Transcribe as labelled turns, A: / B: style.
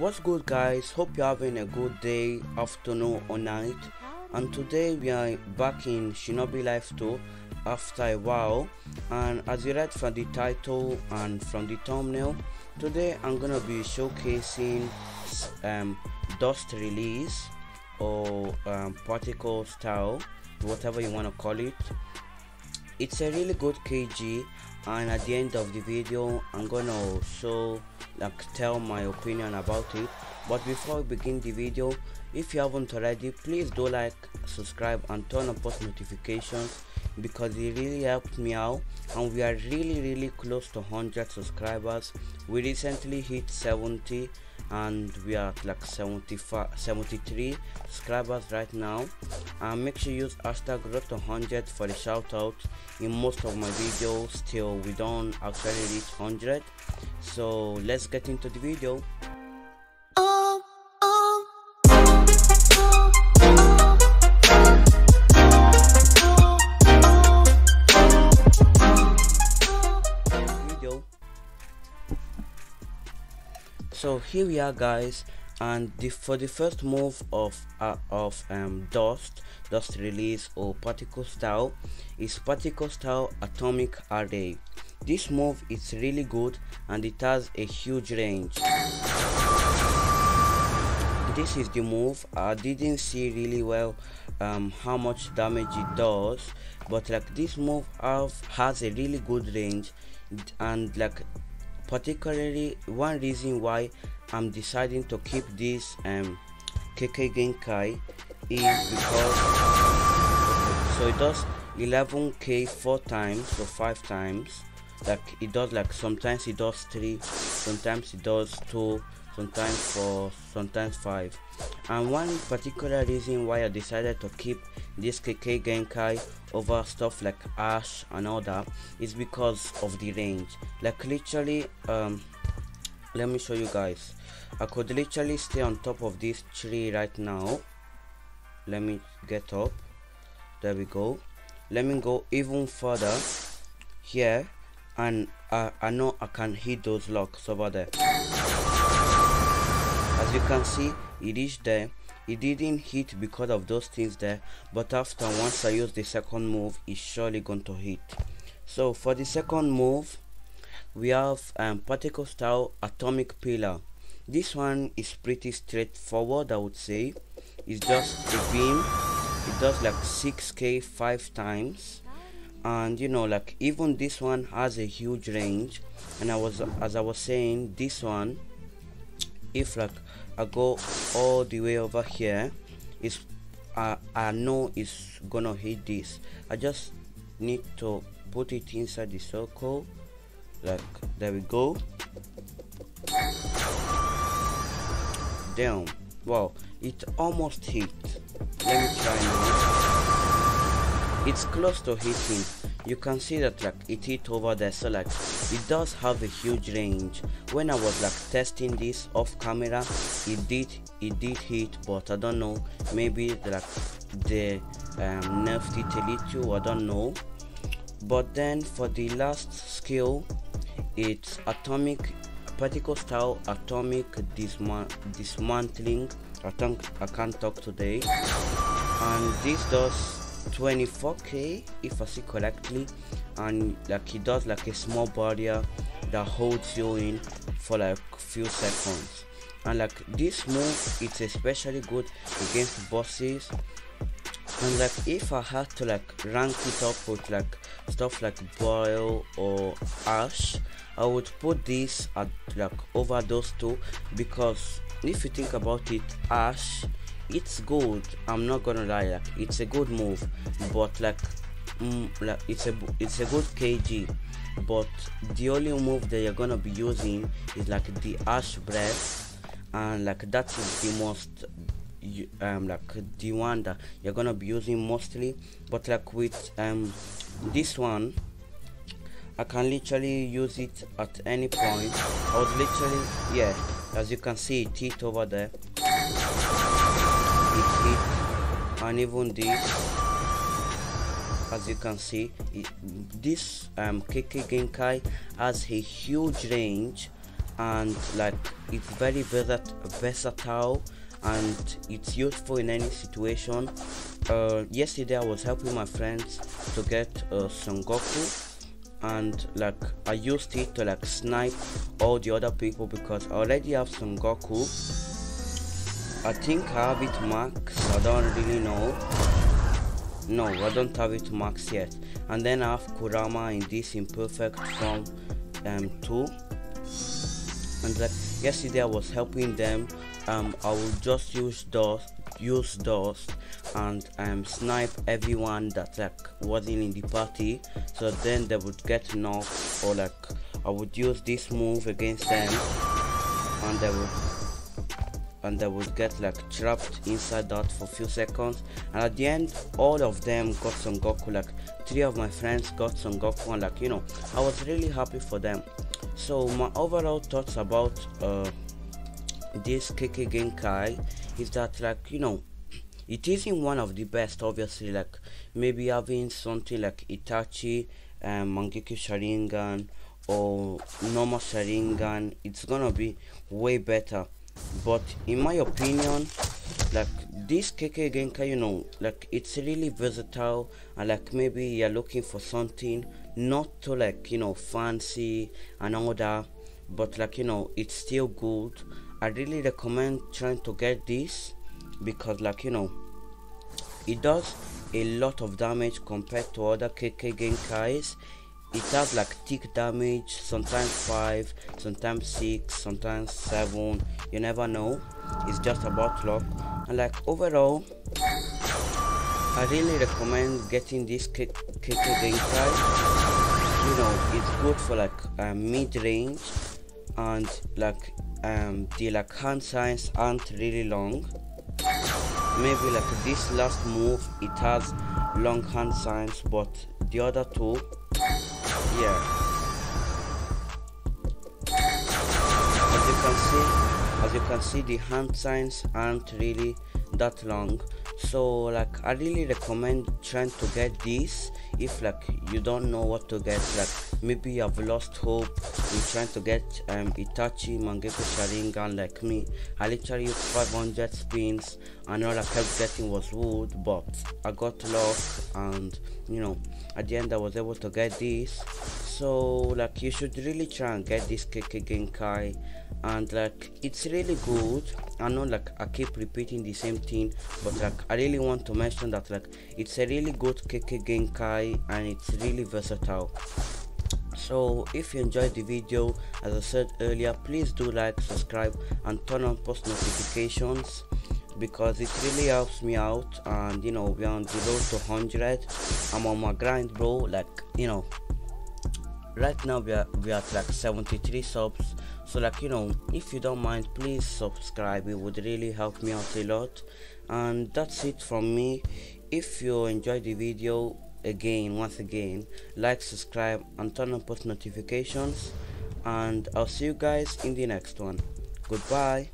A: What's good guys? Hope you're having a good day, afternoon or night. And today we are back in Shinobi Life 2 after a while. And as you read from the title and from the thumbnail, today I'm gonna be showcasing um, dust release or um, particle style, whatever you want to call it. It's a really good KG and at the end of the video I'm gonna show like tell my opinion about it. But before we begin the video if you haven't already please do like subscribe and turn on post notifications because it really helped me out and we are really really close to 100 subscribers. We recently hit 70 and we are at like 75 73 subscribers right now. And make sure you use hashtag road to 100 for the shout out in most of my videos till we don't actually reach 100 so let's get into the video here we are guys and the, for the first move of uh, of um, dust dust release or particle style is particle style atomic array. This move is really good and it has a huge range. This is the move. I didn't see really well um, how much damage it does but like this move have has a really good range and like particularly one reason why i'm deciding to keep this um Kekkei Genkai is because so it does 11k four times or five times. Like it does like sometimes it does three sometimes it does two sometimes four sometimes five. And one particular reason why i decided to keep this Kekkei Genkai over stuff like ash and all that is because of the range. Like literally um let me show you guys. I could literally stay on top of this tree right now. Let me get up. There we go. Let me go even further here and I, I know I can hit those locks over there as you can see it is there. It didn't hit because of those things there but after once I use the second move it's surely going to hit. So for the second move we have um, particle style atomic pillar. This one is pretty straightforward I would say. It's just a beam. It does like 6k five times. And you know like even this one has a huge range. And I was as I was saying this one if like I go all the way over here, is I, I know it's gonna hit this. I just need to put it inside the circle like there we go. Damn wow it almost hit. Let me try now. It's close to hitting you can see that like it hit over there so like it does have a huge range. When i was like testing this off camera it did it did hit but i don't know maybe like the um, nerfed it a little i don't know. But then for the last skill it's atomic particle style atomic dismantling. I think i can't talk today. And this does 24k if I see correctly and like it does like a small barrier that holds you in for like few seconds. And like this move it's especially good against bosses. And like if I had to like rank it up with like stuff like boil or ash I would put this at like over those two because if you think about it ash it's good i'm not gonna lie like it's a good move but like, mm, like it's a it's a good kg but the only move that you're gonna be using is like the ash breath and like that is the most um like the one that you're gonna be using mostly but like with um this one I can literally use it at any point. I was literally yeah as you can see it over there and even this as you can see this um, Kekkei Genkai has a huge range and like it's very versatile and it's useful in any situation. Uh, yesterday i was helping my friends to get uh, Son Goku and like I used it to like snipe all the other people because I already have Son Goku I think I have it max I don't really know no I don't have it max yet and then I have Kurama in this imperfect form um 2 and like yesterday I was helping them um I will just use those use those and um, snipe everyone that like wasn't in the party so then they would get knocked or like I would use this move against them and they would and they would get like trapped inside that for few seconds. And at the end all of them got Son Goku like three of my friends got Son Goku and like you know I was really happy for them. So my overall thoughts about uh, this Kekkei Genkai is that like you know it isn't one of the best obviously like maybe having something like Itachi and um, Mangekyou Sharingan or normal Sharingan it's gonna be way better but in my opinion like this Kekkei Genkai you know like it's really versatile and like maybe you're looking for something not to like you know fancy and all that but like you know it's still good. I really recommend trying to get this because like you know it does a lot of damage compared to other Kekkei Genkais it has like tick damage sometimes 5 sometimes 6 sometimes 7 you never know. It's just about luck. And like overall I really recommend getting this Kekkei Genkai you know it's good for like uh, mid-range. And like um, the like hand signs aren't really long. Maybe like this last move it has long hand signs but the other two yeah. As you can see as you can see the hand signs aren't really that long so like i really recommend trying to get this if like you don't know what to get. Like maybe you have lost hope in trying to get um itachi mangekyou sharingan like me. I literally used 500 spins and all i kept getting was wood but i got luck and you know at the end i was able to get this. So like you should really try and get this Kekkei Genkai. And like it's really good i know like i keep repeating the same thing but like i really want to mention that like it's a really good Kekkei Genkai and it's really versatile. So if you enjoyed the video as i said earlier please do like subscribe and turn on post notifications because it really helps me out and you know we're on the road to 100 i'm on my grind bro like you know right now we are we are at like 73 subs so like you know if you don't mind please subscribe. It would really help me out a lot. And that's it from me. If you enjoyed the video again once again like subscribe and turn on post notifications. And i'll see you guys in the next one. Goodbye